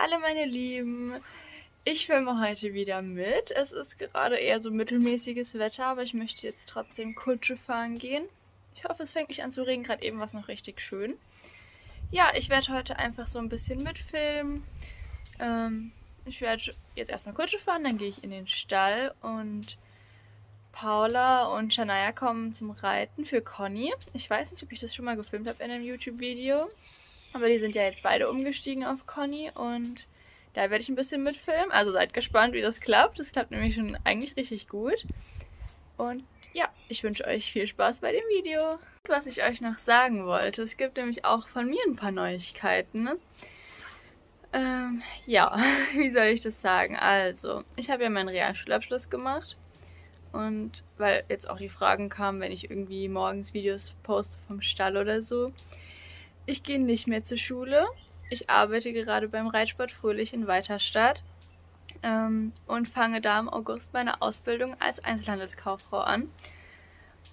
Hallo meine Lieben, ich filme heute wieder mit. Es ist gerade eher so mittelmäßiges Wetter, aber ich möchte jetzt trotzdem Kutsche fahren gehen. Ich hoffe, es fängt nicht an zu regnen, gerade eben war es noch richtig schön. Ja, ich werde heute einfach so ein bisschen mitfilmen. Ähm, ich werde jetzt erstmal Kutsche fahren, dann gehe ich in den Stall und Paula und Shania kommen zum Reiten für Conny. Ich weiß nicht, ob ich das schon mal gefilmt habe in einem YouTube-Video. Aber die sind ja jetzt beide umgestiegen auf Conny und da werde ich ein bisschen mitfilmen. Also seid gespannt, wie das klappt. Das klappt nämlich schon eigentlich richtig gut. Und ja, ich wünsche euch viel Spaß bei dem Video. Was ich euch noch sagen wollte, es gibt nämlich auch von mir ein paar Neuigkeiten. Ne? Ähm, ja, wie soll ich das sagen? Also, ich habe ja meinen Realschulabschluss gemacht. Und weil jetzt auch die Fragen kamen, wenn ich irgendwie morgens Videos poste vom Stall oder so. Ich gehe nicht mehr zur Schule. Ich arbeite gerade beim Reitsport Fröhlich in Weiterstadt ähm, und fange da im August meine Ausbildung als Einzelhandelskauffrau an.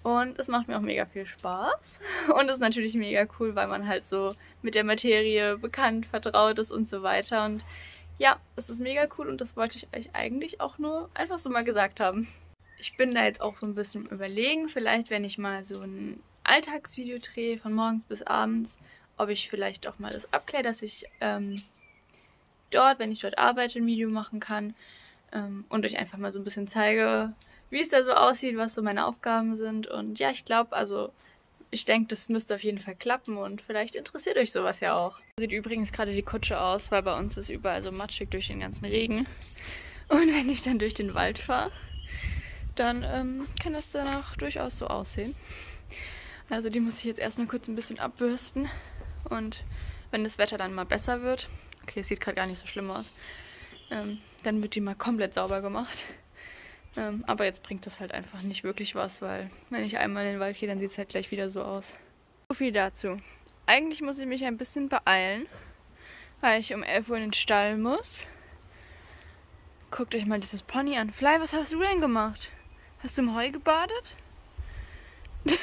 Und es macht mir auch mega viel Spaß. Und es ist natürlich mega cool, weil man halt so mit der Materie bekannt, vertraut ist und so weiter. Und ja, es ist mega cool und das wollte ich euch eigentlich auch nur einfach so mal gesagt haben. Ich bin da jetzt auch so ein bisschen überlegen, vielleicht wenn ich mal so ein Alltagsvideo drehe, von morgens bis abends ob ich vielleicht auch mal das abkläre, dass ich ähm, dort, wenn ich dort arbeite, ein Video machen kann ähm, und euch einfach mal so ein bisschen zeige, wie es da so aussieht, was so meine Aufgaben sind. Und ja, ich glaube, also ich denke, das müsste auf jeden Fall klappen und vielleicht interessiert euch sowas ja auch. Sieht übrigens gerade die Kutsche aus, weil bei uns ist überall so matschig durch den ganzen Regen. Und wenn ich dann durch den Wald fahre, dann ähm, kann das danach durchaus so aussehen. Also die muss ich jetzt erstmal kurz ein bisschen abbürsten. Und wenn das Wetter dann mal besser wird, okay, es sieht gerade gar nicht so schlimm aus, ähm, dann wird die mal komplett sauber gemacht. Ähm, aber jetzt bringt das halt einfach nicht wirklich was, weil wenn ich einmal in den Wald gehe, dann sieht es halt gleich wieder so aus. So viel dazu. Eigentlich muss ich mich ein bisschen beeilen, weil ich um 11 Uhr in den Stall muss. Guckt euch mal dieses Pony an. Fly, was hast du denn gemacht? Hast du im Heu gebadet?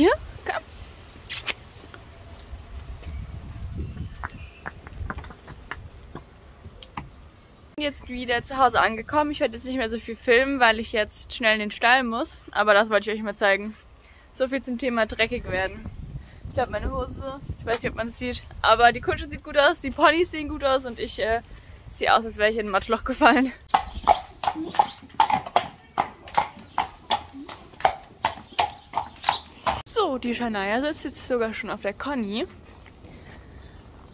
Hier, komm. jetzt wieder zu Hause angekommen. Ich werde jetzt nicht mehr so viel filmen, weil ich jetzt schnell in den Stall muss. Aber das wollte ich euch mal zeigen. So viel zum Thema dreckig werden. Ich habe meine Hose, ich weiß nicht, ob man es sieht, aber die Kutsche sieht gut aus, die Ponys sehen gut aus und ich äh, sehe aus, als wäre ich in ein Matschloch gefallen. So, die Shania sitzt jetzt sogar schon auf der Conny.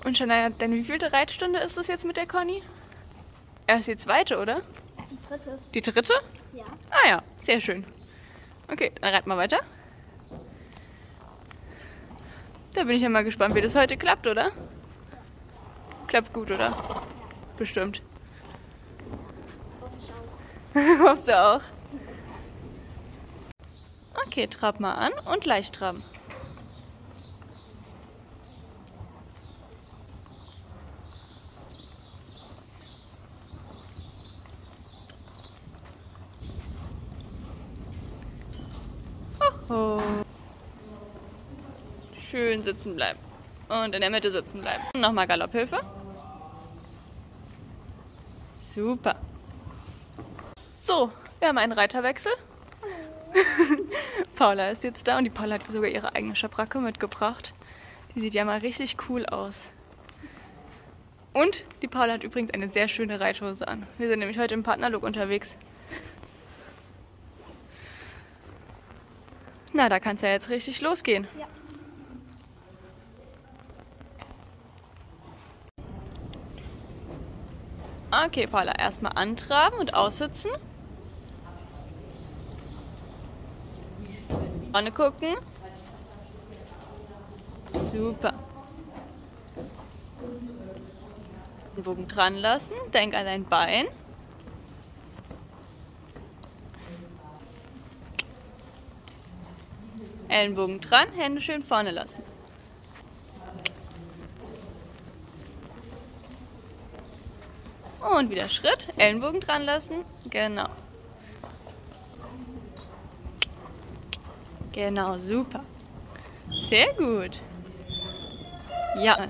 Und Shania, denn wie vielte Reitstunde ist das jetzt mit der Conny? Erst die zweite, oder? Die dritte. Die dritte? Ja. Ah ja, sehr schön. Okay, dann reiten wir weiter. Da bin ich ja mal gespannt, wie das heute klappt, oder? Klappt gut, oder? Bestimmt. Hoffe ich auch. Hoffst du auch? Okay, trab mal an und leicht traben. Schön sitzen bleiben. Und in der Mitte sitzen bleiben. Nochmal Galopphilfe. Super. So, wir haben einen Reiterwechsel. Paula ist jetzt da und die Paula hat sogar ihre eigene Schabracke mitgebracht. Die sieht ja mal richtig cool aus. Und die Paula hat übrigens eine sehr schöne Reithose an. Wir sind nämlich heute im Partnerlook unterwegs. Na, da kann es ja jetzt richtig losgehen. Ja. Okay, Paula, erstmal antraben und aussitzen. Vorne gucken. Super. Den Bogen dran lassen. Denk an dein Bein. Ellenbogen dran, Hände schön vorne lassen. Und wieder Schritt, Ellenbogen dran lassen. Genau. Genau, super. Sehr gut. Ja.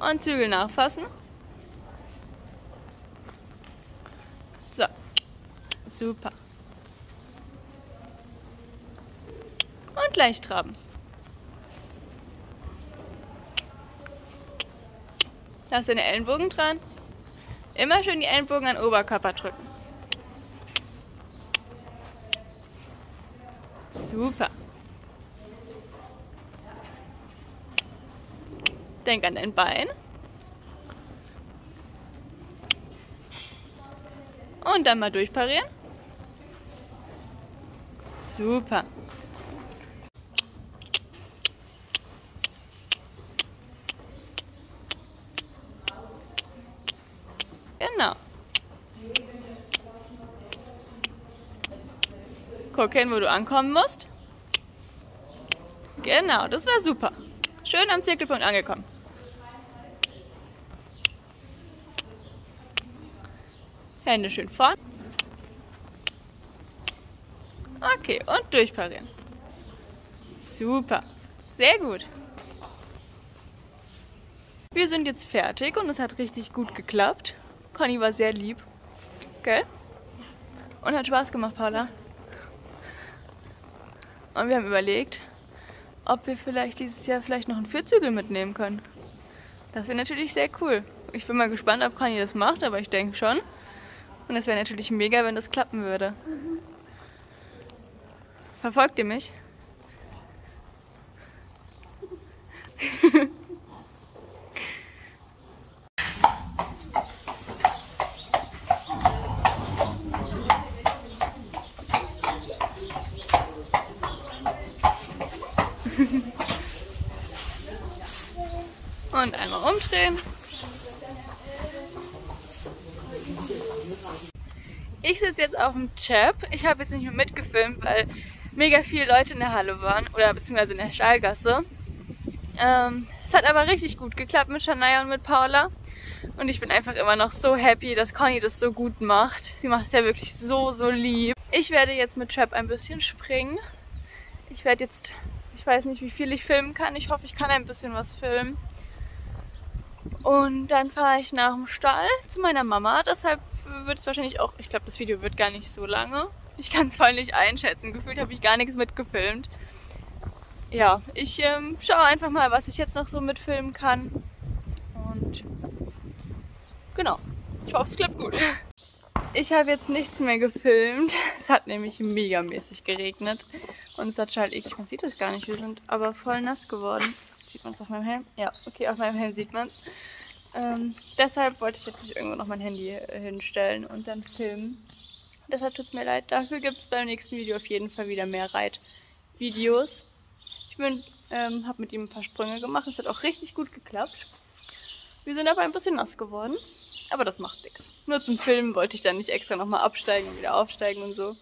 Und Zügel nachfassen. So. Super. Und gleich traben. Lass deine Ellenbogen dran. Immer schön die Ellenbogen an den Oberkörper drücken. Super. Denk an dein Bein. Und dann mal durchparieren. Super. Genau. Guck hin, wo du ankommen musst. Genau, das war super. Schön am Zirkelpunkt angekommen. Hände schön vorn. Okay, und durchparieren. Super. Sehr gut. Wir sind jetzt fertig und es hat richtig gut geklappt. Conny war sehr lieb. Gell? Und hat Spaß gemacht, Paula. Und wir haben überlegt, ob wir vielleicht dieses Jahr vielleicht noch einen Vierzügel mitnehmen können. Das wäre natürlich sehr cool. Ich bin mal gespannt, ob Conny das macht, aber ich denke schon. Und es wäre natürlich mega, wenn das klappen würde. Verfolgt ihr mich? Und einmal umdrehen. Ich sitze jetzt auf dem Chap. Ich habe jetzt nicht mehr mitgefilmt, weil mega viele Leute in der Halle waren oder beziehungsweise in der Stallgasse. Ähm, es hat aber richtig gut geklappt mit Shania und mit Paula. Und ich bin einfach immer noch so happy, dass Conny das so gut macht. Sie macht es ja wirklich so, so lieb. Ich werde jetzt mit Chap ein bisschen springen. Ich werde jetzt, ich weiß nicht, wie viel ich filmen kann. Ich hoffe, ich kann ein bisschen was filmen. Und dann fahre ich nach dem Stall zu meiner Mama. Deshalb wird es wahrscheinlich auch, ich glaube, das Video wird gar nicht so lange. Ich kann es voll nicht einschätzen. Gefühlt habe ich gar nichts mitgefilmt. Ja, ich ähm, schaue einfach mal, was ich jetzt noch so mitfilmen kann. Und genau, ich hoffe, es klappt gut. Ich habe jetzt nichts mehr gefilmt. Es hat nämlich megamäßig geregnet. Und Satschal ich, man sieht das gar nicht, wir sind aber voll nass geworden. Sieht man es auf meinem Helm? Ja, okay, auf meinem Helm sieht man es. Ähm, deshalb wollte ich jetzt nicht irgendwo noch mein Handy hinstellen und dann filmen. Deshalb tut es mir leid. Dafür gibt es beim nächsten Video auf jeden Fall wieder mehr Reitvideos. Ich ähm, habe mit ihm ein paar Sprünge gemacht. Es hat auch richtig gut geklappt. Wir sind aber ein bisschen nass geworden. Aber das macht nichts. Nur zum Filmen wollte ich dann nicht extra nochmal absteigen und wieder aufsteigen und so.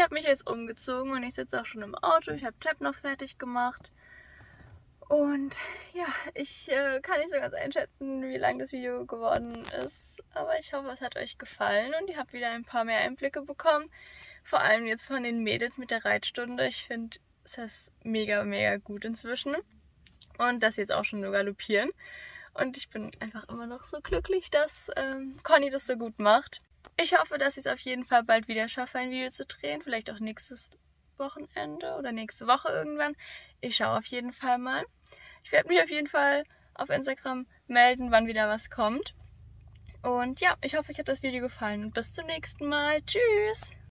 Ich habe mich jetzt umgezogen und ich sitze auch schon im Auto. Ich habe Tab noch fertig gemacht. Und ja, ich äh, kann nicht so ganz einschätzen, wie lang das Video geworden ist. Aber ich hoffe, es hat euch gefallen und ihr habt wieder ein paar mehr Einblicke bekommen. Vor allem jetzt von den Mädels mit der Reitstunde. Ich finde es ist mega, mega gut inzwischen. Und dass sie jetzt auch schon nur galoppieren. Und ich bin einfach immer noch so glücklich, dass ähm, Conny das so gut macht. Ich hoffe, dass ich es auf jeden Fall bald wieder schaffe, ein Video zu drehen. Vielleicht auch nächstes Wochenende oder nächste Woche irgendwann. Ich schaue auf jeden Fall mal. Ich werde mich auf jeden Fall auf Instagram melden, wann wieder was kommt. Und ja, ich hoffe, euch hat das Video gefallen und bis zum nächsten Mal. Tschüss!